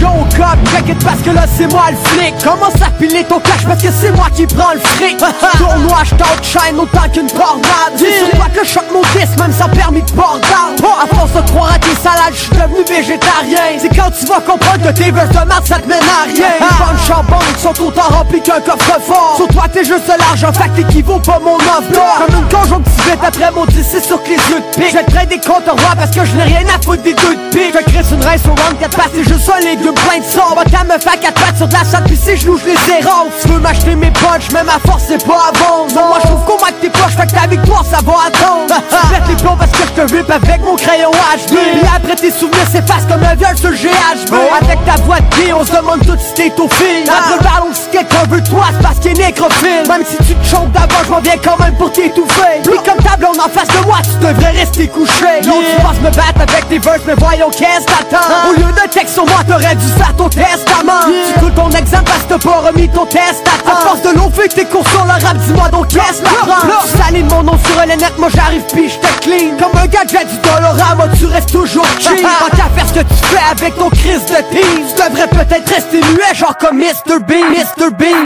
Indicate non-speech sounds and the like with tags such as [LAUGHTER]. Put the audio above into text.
Yo cop, it parce que là c'est moi le flic. Commence à piler ton cash parce que c'est moi qui prends le fric Tournoi, j't'outshine autant qu'une tornade C'est sur toi que je choque mon disque même sans permis de d'armes À force de croire à tes salades, j'suis devenu végétarien. C'est quand tu vas comprendre que tes verses de marde ça te mène à rien Les banques chambonnes sont autant pique un coffre-fort Sur t'es juste l'argent, fait que t'équivaut pas mon d'or Comme une conjonctivite après mon 10 c'est sûr que les yeux de pique. Je te des comptes roi parce que je n'ai rien à foutre des deux de pique. Je crisse une race au round 4 pattes, c'est juste un légume plein de sang Va qu'à me faire 4 pattes sur de la chatte puis si je je les zéro Tu veux m'acheter mes punch, même à force c'est pas bon Non moi je trouve qu'on tes poches, fait que ta victoire ça va attendre. Pètes les plombs parce que je te rip avec mon crayon HD Puis après tes souvenirs s'effacent comme un viol sur GHB Avec ta voix de pied, on se demande tout si t'es au fil. Après le ballon si quelqu'un veut toi c'est parce qu'il est nécrophile Même si tu te chopes d'abord, je m'en viens quand même pour t'étouffer. Puis comme ta blonde en face de moi, tu devrais rester couché. Non tu penses me battre avec tes verses, mais voyons qu'est-ce t'attends? Au lieu de texte sur moi, t'aurais dû faire ton testament. Tu coûtes ton exemple parce que t'as pas remis ton test à À force de l'eau, fait que t'es cours sur le rap, dis-moi donc qu'est-ce que Tu salines mon nom sur les net, moi j'arrive puis j'te clean. Comme un gadget du dollarama, tu restes toujours [LAUGHS] qu'à faire que tu fais avec ton crise de team Tu devrais peut-être rester muet, genre comme Mr. Bean Mr. Bean